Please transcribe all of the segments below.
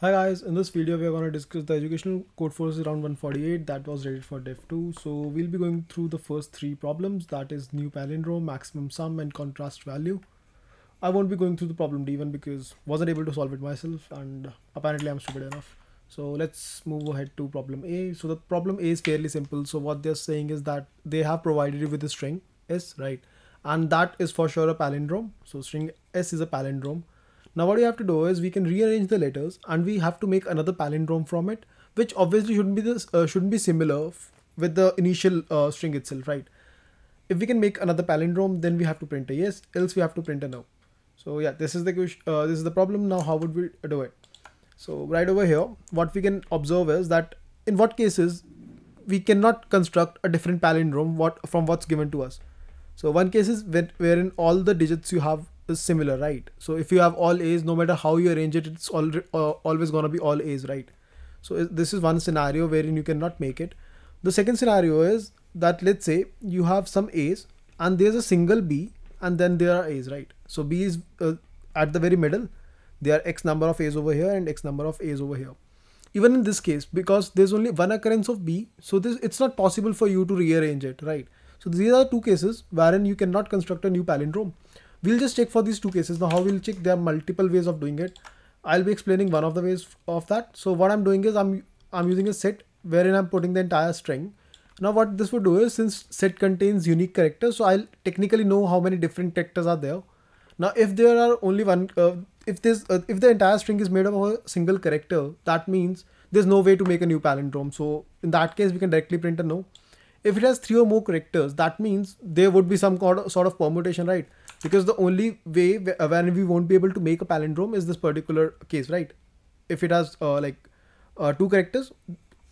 Hi guys, in this video we are going to discuss the educational Codeforces round 148 that was rated for Div 2. So we'll be going through the first three problems that is new palindrome, maximum sum and contrast value. I won't be going through the problem D1 because wasn't able to solve it myself and apparently I'm stupid enough. So let's move ahead to problem A. So the problem A is fairly simple. So what they're saying is that they have provided you with a string S, right? And that is for sure a palindrome. So string S is a palindrome now what we have to do is we can rearrange the letters and we have to make another palindrome from it, which obviously shouldn't be this uh, shouldn't be similar with the initial uh, string itself, right? If we can make another palindrome, then we have to print a yes, else we have to print a no. So yeah, this is the uh, this is the problem. Now how would we do it? So right over here, what we can observe is that in what cases we cannot construct a different palindrome what from what's given to us. So one case is when, wherein all the digits you have is similar, right? So if you have all A's, no matter how you arrange it, it's all, uh, always gonna be all A's, right? So this is one scenario wherein you cannot make it. The second scenario is that let's say you have some A's and there's a single B and then there are A's, right? So B is uh, at the very middle. There are X number of A's over here and X number of A's over here. Even in this case, because there's only one occurrence of B, so this it's not possible for you to rearrange it, right? So these are two cases wherein you cannot construct a new palindrome. We'll just check for these two cases. Now how we'll check, there are multiple ways of doing it. I'll be explaining one of the ways of that. So what I'm doing is I'm, I'm using a set wherein I'm putting the entire string. Now what this would do is since set contains unique characters, so I'll technically know how many different characters are there. Now if there are only one, uh, if this, uh, if the entire string is made up of a single character, that means there's no way to make a new palindrome. So in that case, we can directly print a no. If it has three or more characters, that means there would be some sort of permutation, right? Because the only way when we won't be able to make a palindrome is this particular case, right? If it has uh, like uh, two characters,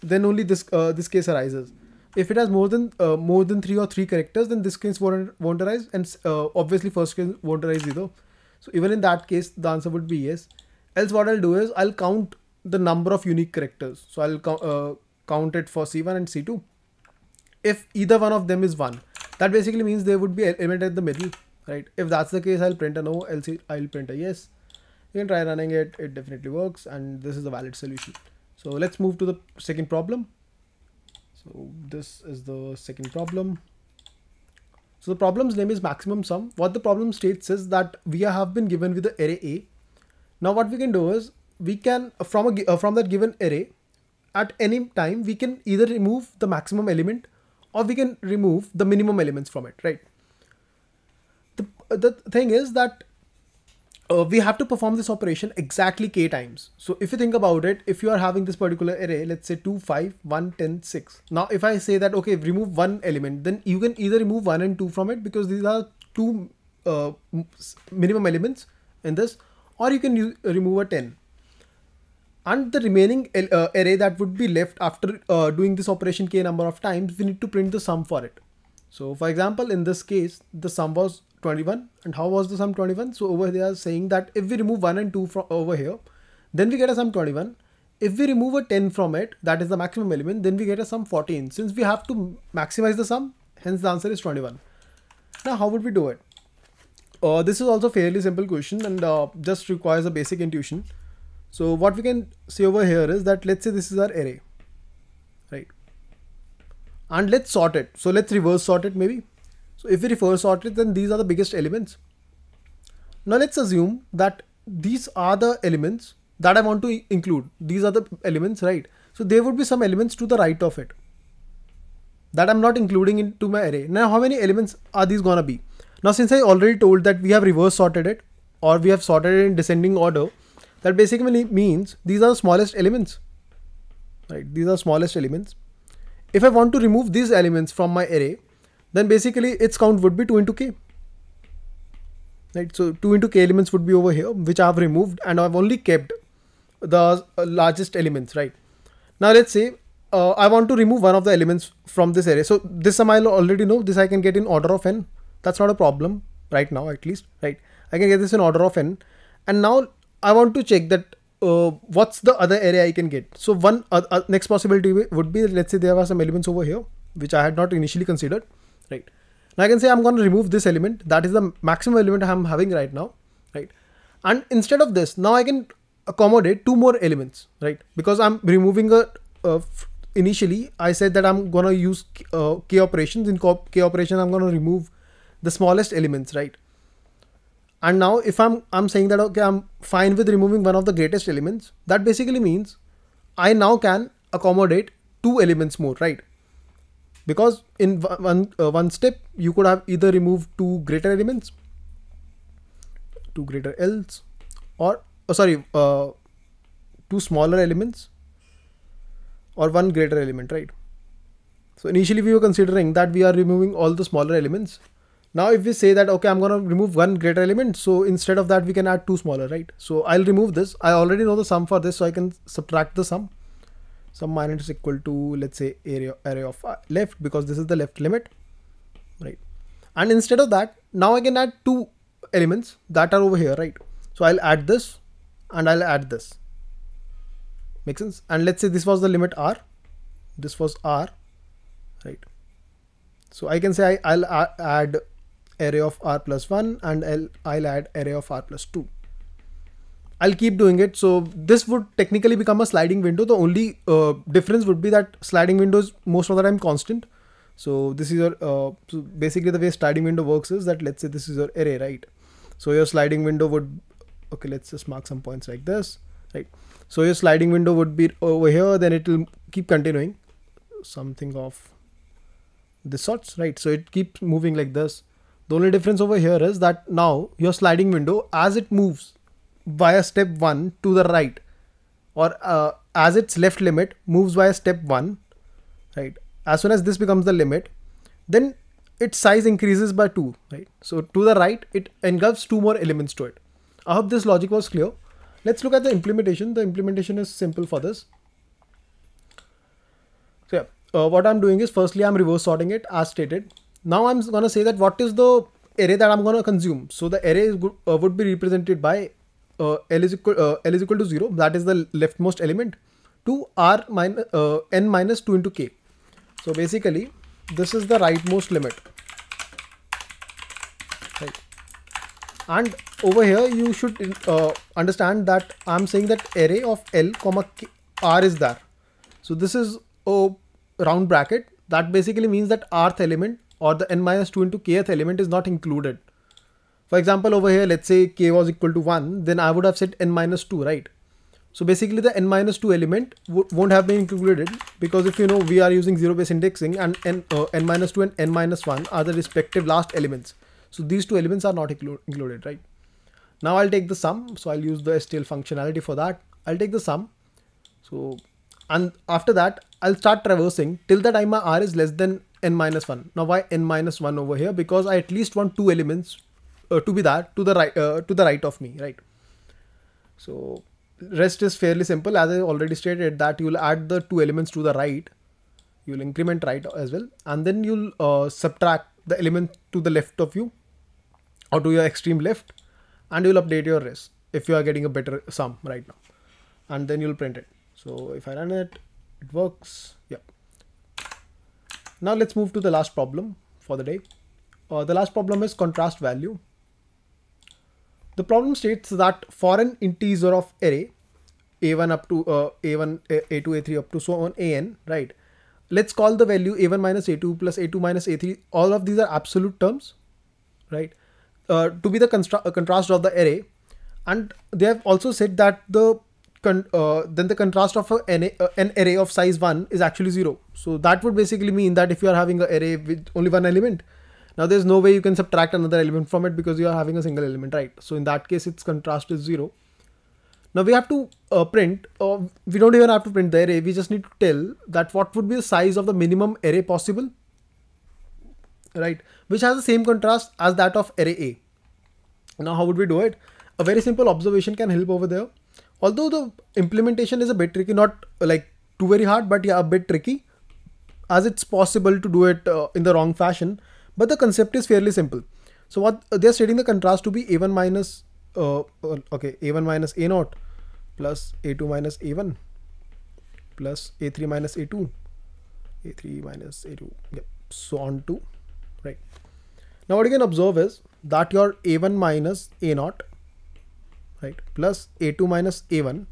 then only this uh, this case arises. If it has more than uh, more than three or three characters, then this case won't, won't arise, and uh, obviously first case won't arise either. So even in that case, the answer would be yes. Else, what I'll do is I'll count the number of unique characters. So I'll uh, count it for C1 and C2 if either one of them is 1 that basically means there would be element at the middle right? If that's the case I'll print a no else I'll print a yes. You can try running it. It definitely works and this is a valid solution. So let's move to the second problem. So this is the second problem. So the problem's name is maximum sum. What the problem states is that we have been given with the array A. Now what we can do is we can from a uh, from that given array at any time we can either remove the maximum element or we can remove the minimum elements from it, right? The, thing is that uh, we have to perform this operation exactly k times. So if you think about it, if you are having this particular array, let's say 2, 5, 1, 10, 6. Now if I say that, okay, remove one element, then you can either remove 1 and 2 from it because these are two uh, minimum elements in this, or you can use, remove a 10 and the remaining uh, array that would be left after uh, doing this operation k number of times, we need to print the sum for it. So for example, in this case, the sum was 21 and how was the sum 21? So over they are saying that if we remove 1 and 2 from over here, then we get a sum 21. If we remove a 10 from it, that is the maximum element, then we get a sum 14. Since we have to maximize the sum, hence the answer is 21. Now how would we do it? Uh, this is also fairly simple question and uh, just requires a basic intuition. So what we can see over here is that let's say this is our array? And let's sort it. So let's reverse sort it maybe. So if we reverse sort it, then these are the biggest elements. Now let's assume that these are the elements that I want to include. These are the elements, right? So there would be some elements to the right of it that I'm not including into my array. Now how many elements are these gonna be? Now since I already told that we have reverse sorted it or we have sorted it in descending order, that basically means these are the smallest elements right these are smallest elements if I want to remove these elements from my array then basically its count would be 2 into k. Right? So 2 into k elements would be over here which I have removed and I've only kept the uh, largest elements right? Now let's say uh, I want to remove one of the elements from this array. So this sum I'll already know this I can get in order of n. That's not a problem right now at least right? I can get this in order of n. And now I want to check that uh, what's the other area I can get. So one uh, uh, next possibility would be, let's say there are some elements over here, which I had not initially considered, right? Now I can say I'm going to remove this element. That is the maximum element I'm having right now, right? And instead of this, now I can accommodate two more elements, right? Because I'm removing a, uh, initially I said that I'm gonna use uh, k operations. In k operation, I'm gonna remove the smallest elements, right? And now if I'm I'm saying that okay, I'm fine with removing one of the greatest elements, that basically means I now can accommodate two elements more, right? Because in one uh, one step you could have either removed two greater elements, two greater L's, or oh, sorry, uh, two smaller elements or one greater element, right? So initially we were considering that we are removing all the smaller elements. Now if we say that, okay, I'm going to remove one greater element. So instead of that, we can add two smaller, right? So I'll remove this. I already know the sum for this, so I can subtract the sum. Sum minus is equal to, let's say, area array of uh, left because this is the left limit, right? And instead of that, now I can add two elements that are over here, right? So I'll add this and I'll add this. Make sense? And let's say this was the limit r, this was r, right? So I can say I, will add array of r plus 1 and I'll, I'll add array of r plus 2. I'll keep doing it. So this would technically become a sliding window. The only uh, difference would be that sliding window is most of the time constant. So this is your, uh, so basically the way sliding window works is that let's say this is your array, right? So your sliding window would okay let's just mark some points like this right so your sliding window would be over here then it will keep continuing something of this sorts right so it keeps moving like this the only difference over here is that now your sliding window as it moves via step 1 to the right or uh, as its left limit moves via step 1 right as soon as this becomes the limit then its size increases by 2 right so to the right it engulfs two more elements to it I hope this logic was clear. Let's look at the implementation. The implementation is simple for this. So yeah, uh, what I'm doing is firstly I'm reverse sorting it as stated. Now I'm gonna say that what is the array that I'm gonna consume. So the array is, uh, would be represented by uh, L is equal uh, L is equal to zero. That is the leftmost element to R minus uh, n minus two into k. So basically this is the rightmost limit. Right and over here you should uh, understand that I'm saying that array of L comma K, R is there. So this is a round bracket that basically means that rth element or the n minus 2 into kth element is not included. For example, over here, let's say k was equal to 1, then I would have said n minus 2, right? So basically the n minus 2 element won't have been included because if you know we are using zero base indexing and n, uh, n minus 2 and n minus 1 are the respective last elements. So these two elements are not inclu included, right? Now I'll take the sum. So I'll use the STL functionality for that. I'll take the sum. So, and after that, I'll start traversing till the time my R is less than n minus 1. Now why n minus 1 over here? Because I at least want two elements uh, to be that to the right, uh, to the right of me, right? So rest is fairly simple. As I already stated that you'll add the two elements to the right. You'll increment right as well. And then you'll uh, subtract the element to the left of you or to your extreme left and you'll update your rest if you are getting a better sum right now and then you'll print it so if I run it it works yeah now let's move to the last problem for the day. Uh, the last problem is contrast value. The problem states that for an integer of array a1 up to uh, a1 a2 a3 up to so on an right? Let's call the value a1 minus a2 plus a2 minus a3 all of these are absolute terms right? Uh, to be the uh, contrast of the array. And they have also said that the uh, then the contrast of an, uh, an array of size 1 is actually 0 so that would basically mean that if you are having an array with only one element now there's no way you can subtract another element from it because you are having a single element right so in that case its contrast is 0 now we have to uh, print, uh, we don't even have to print the array, we just need to tell that what would be the size of the minimum array possible, right? Which has the same contrast as that of array A. Now how would we do it? A very simple observation can help over there. Although the implementation is a bit tricky, not like too very hard, but yeah, a bit tricky. As it's possible to do it uh, in the wrong fashion. But the concept is fairly simple. So what they're stating the contrast to be A1 minus, uh, uh okay, A1 minus A naught plus a2 minus a1 plus a3 minus a2 a3 minus a2 yep. So on to right. Now what you can observe is that your a1 minus a naught right? Plus a2 minus a1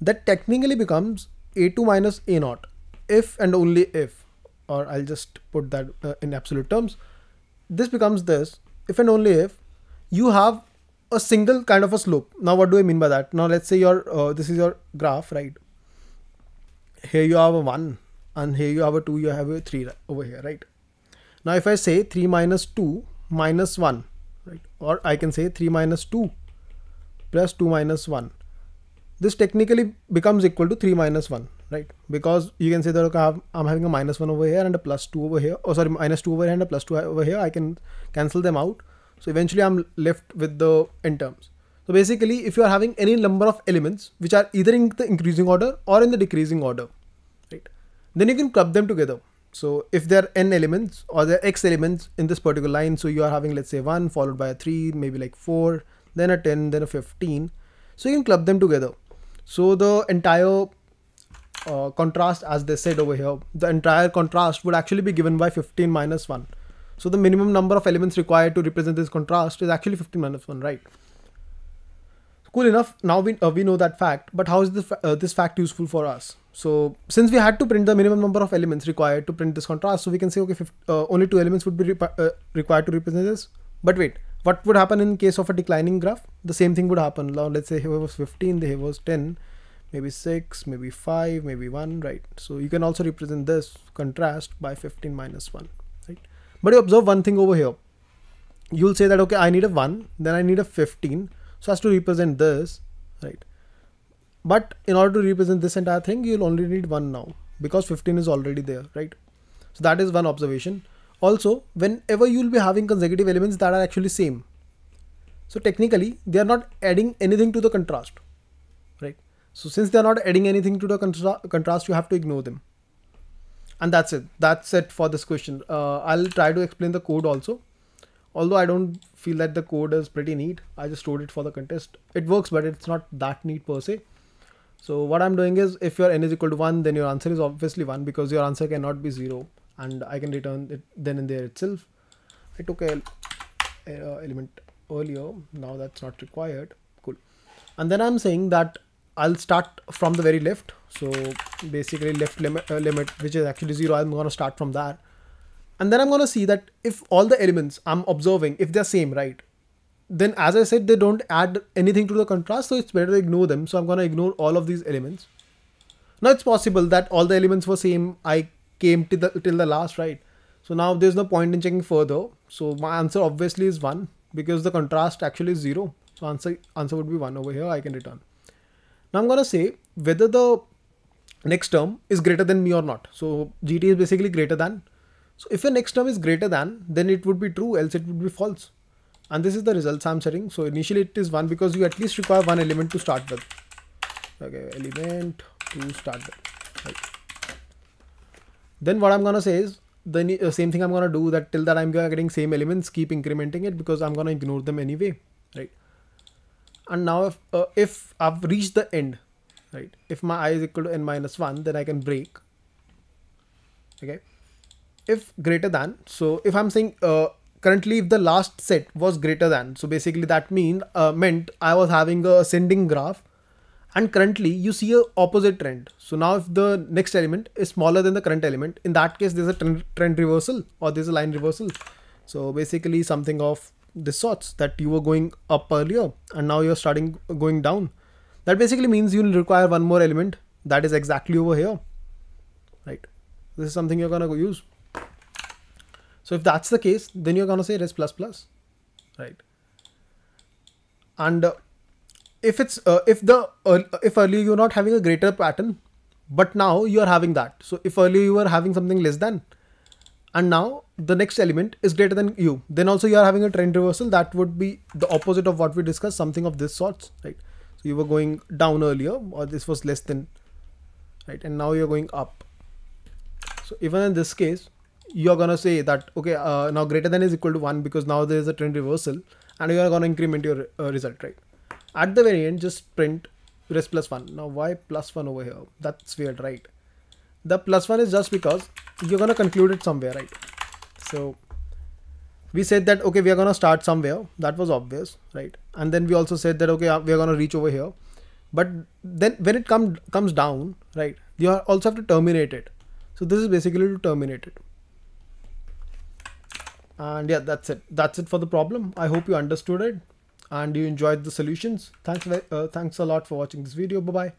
that technically becomes a2 minus a naught if and only if or I'll just put that uh, in absolute terms. This becomes this if and only if you have a single kind of a slope. Now what do I mean by that? Now let's say your uh, this is your graph right? Here you have a 1 and here you have a 2 you have a 3 over here right? Now if I say 3 minus 2 minus 1 right or I can say 3 minus 2 plus 2 minus 1 this technically becomes equal to 3 minus 1 right? Because you can say that okay, I'm having a minus 1 over here and a plus 2 over here. Oh sorry minus 2 over here and a plus 2 over here. I can cancel them out. So eventually I'm left with the n terms. So basically if you are having any number of elements which are either in the increasing order or in the decreasing order right? Then you can club them together. So if there are n elements or there are x elements in this particular line so you are having let's say 1 followed by a 3 maybe like 4 then a 10 then a 15 so you can club them together so the entire uh, contrast as they said over here, the entire contrast would actually be given by 15 minus 1. So the minimum number of elements required to represent this contrast is actually 15 minus 1, right? Cool enough. Now we, uh, we know that fact, but how is this, uh, this fact useful for us? So since we had to print the minimum number of elements required to print this contrast, so we can say, okay, uh, only two elements would be uh, required to represent this. But wait, what would happen in case of a declining graph? The same thing would happen. Now let's say here was 15, here was 10 maybe 6 maybe 5 maybe 1 right? So you can also represent this contrast by 15 minus 1 right? But you observe one thing over here. You'll say that okay I need a 1 then I need a 15 so as to represent this right? But in order to represent this entire thing you'll only need 1 now because 15 is already there right? So that is one observation also whenever you'll be having consecutive elements that are actually same so technically they are not adding anything to the contrast right so since they're not adding anything to the contra contrast, you have to ignore them. And that's it. That's it for this question. Uh, I'll try to explain the code also. Although I don't feel that the code is pretty neat. I just wrote it for the contest. It works, but it's not that neat per se. So what I'm doing is if your n is equal to 1, then your answer is obviously 1 because your answer cannot be 0 and I can return it then and there itself. I took a, a element earlier. Now that's not required. Cool. And then I'm saying that I'll start from the very left. So basically left limit, uh, limit which is actually zero. I'm going to start from that. And then I'm going to see that if all the elements I'm observing, if they're same, right? Then as I said, they don't add anything to the contrast. So it's better to ignore them. So I'm going to ignore all of these elements. Now it's possible that all the elements were same. I came to the till the last, right? So now there's no point in checking further. So my answer obviously is one because the contrast actually is zero. So answer answer would be one over here. I can return. Now I'm to say whether the next term is greater than me or not. So GT is basically greater than. So if the next term is greater than, then it would be true, else it would be false. And this is the results I'm setting. So initially it is one because you at least require one element to start with. Okay, element to start with. Right. Then what I'm gonna say is the uh, same thing I'm gonna do that till that I'm getting same elements, keep incrementing it because I'm gonna ignore them anyway, right? and now if, uh, if I've reached the end right if my i is equal to n minus 1 then I can break okay if greater than so if I'm saying uh, currently if the last set was greater than so basically that mean uh, meant I was having a ascending graph and currently you see a opposite trend so now if the next element is smaller than the current element in that case there's a trend, trend reversal or there's a line reversal so basically something of this sorts that you were going up earlier and now you're starting going down. That basically means you'll require one more element that is exactly over here, right? This is something you're gonna go use. So if that's the case, then you're gonna say res plus plus, right? And uh, if it's uh, if the uh, if earlier you're not having a greater pattern, but now you are having that. So if earlier you were having something less than, and now the next element is greater than u then also you are having a trend reversal. That would be the opposite of what we discussed something of this sorts right? So you were going down earlier or this was less than right? And now you're going up. So even in this case you're gonna say that okay uh, now greater than is equal to 1 because now there is a trend reversal and you are gonna increment your uh, result right at the very end just print res plus 1 now why plus 1 over here? That's weird right? The plus 1 is just because you're going to conclude it somewhere, right? So we said that okay we are going to start somewhere. That was obvious right? And then we also said that okay uh, we are going to reach over here. But then when it comes comes down right you also have to terminate it. So this is basically to terminate it. And yeah that's it. That's it for the problem. I hope you understood it and you enjoyed the solutions. Thanks uh, thanks a lot for watching this video. Bye bye